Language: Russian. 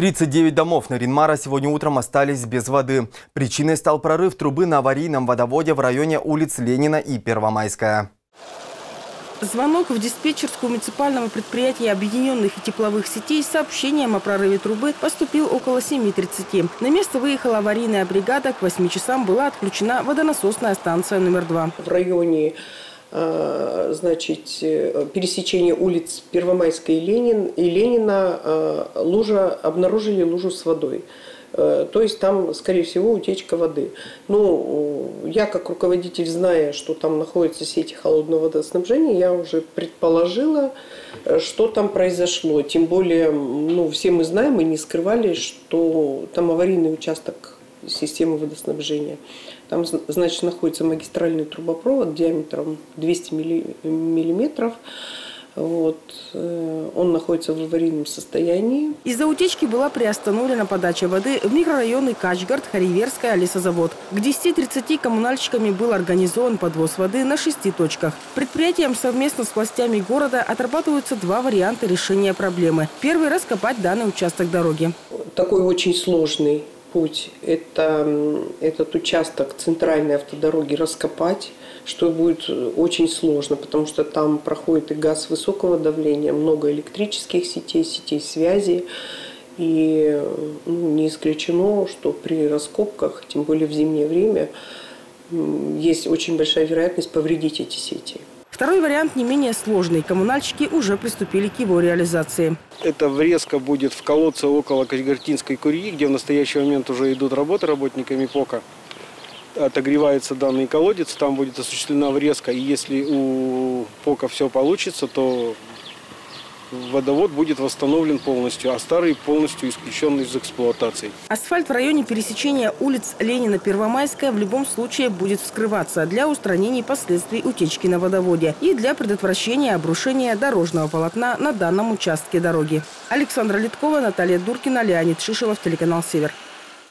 39 домов на Ринмара сегодня утром остались без воды. Причиной стал прорыв трубы на аварийном водоводе в районе улиц Ленина и Первомайская. Звонок в диспетчерскую муниципального предприятия объединенных и тепловых сетей с сообщением о прорыве трубы поступил около 7.30. На место выехала аварийная бригада. К 8 часам была отключена водонасосная станция номер 2. В районе значит, э, пересечение улиц Первомайской и, Ленин, и Ленина э, лужа, обнаружили лужу с водой. То есть там, скорее всего, утечка воды. Ну, я как руководитель, зная, что там находятся сети холодного водоснабжения, я уже предположила, что там произошло. Тем более, ну, все мы знаем и не скрывали, что там аварийный участок системы водоснабжения. Там, значит, находится магистральный трубопровод диаметром 200 миллиметров. Вот. Э, он находится в аварийном состоянии. Из-за утечки была приостановлена подача воды в микрорайоны Качгард, Хариверская, лесозавод. К 10.30 коммунальщиками был организован подвоз воды на шести точках. Предприятием совместно с властями города отрабатываются два варианта решения проблемы. Первый – раскопать данный участок дороги. Такой очень сложный путь – это этот участок центральной автодороги раскопать, что будет очень сложно, потому что там проходит и газ высокого давления, много электрических сетей, сетей связи. И ну, не исключено, что при раскопках, тем более в зимнее время, есть очень большая вероятность повредить эти сети. Второй вариант не менее сложный. Коммунальщики уже приступили к его реализации. Эта врезка будет в колодце около Качгартинской курьи, где в настоящий момент уже идут работы работниками ПОКа. Отогревается данный колодец, там будет осуществлена врезка. И если у ПОКа все получится, то водовод будет восстановлен полностью, а старый полностью исключен из эксплуатации. Асфальт в районе пересечения улиц Ленина-Первомайская в любом случае будет вскрываться для устранения последствий утечки на водоводе и для предотвращения обрушения дорожного полотна на данном участке дороги. Александра Литкова, Наталья Дуркина, Леонид Шишилов, телеканал «Север».